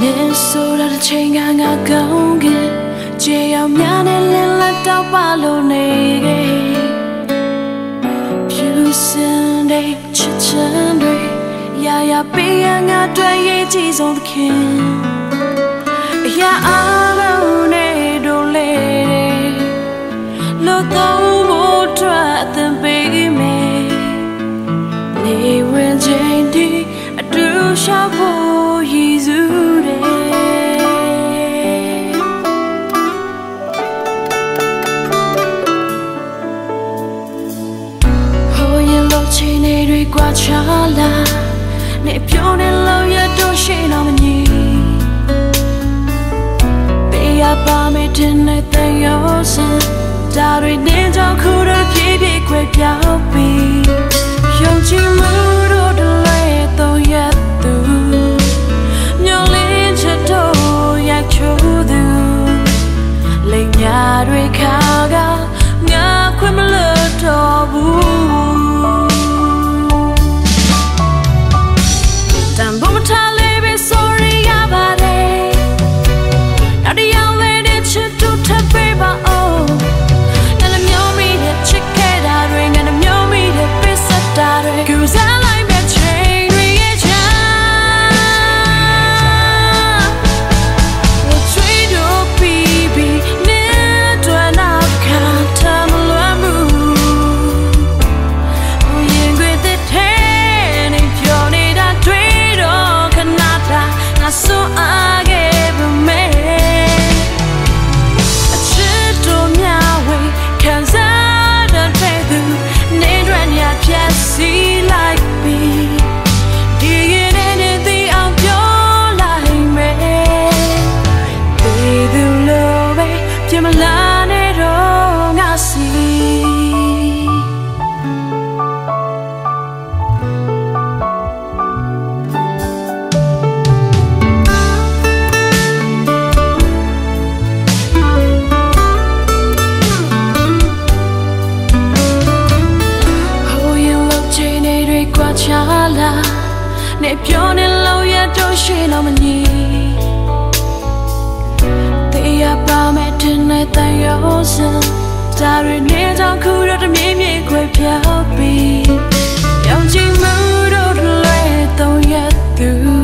နေဆိုတာတစ်ချိန်ကငါကောင်းခဲ့ခြေရောက်များနဲ့လင်းလက်တော့ပါလို့နေခဲ့ You Sunday ချစ်ချင်တွေရာရာပေးရငါတွေ့ရေးကြည့်ဆုံးသခင်အရာအားလုံးနဲ့တို့လေလို့သုံးဖို့ထွက်အသင်ပေးမယ်နေဝင်ချိန်ဒီအတူရှာ တွေကွာချလာနေပြုံးနေလို့ရတော့ရှိတော့မညီပေးရပါမယ်တင်တဲ့ရောစံဒါတွေနေကြောင့်ခုတော့ပြေးပြေးခွဲပြောင်းပြီး နေပြောနေလို့ရတော့ရှိလို့မနေတရားပါမဲ့တင်နေတဲ့ရောစံဒါရနေတော့ခုတော့တမြင်မြင်ခွေပြောက်ပြီးရောင်ချီမှုတို့လွဲတော့ရသူ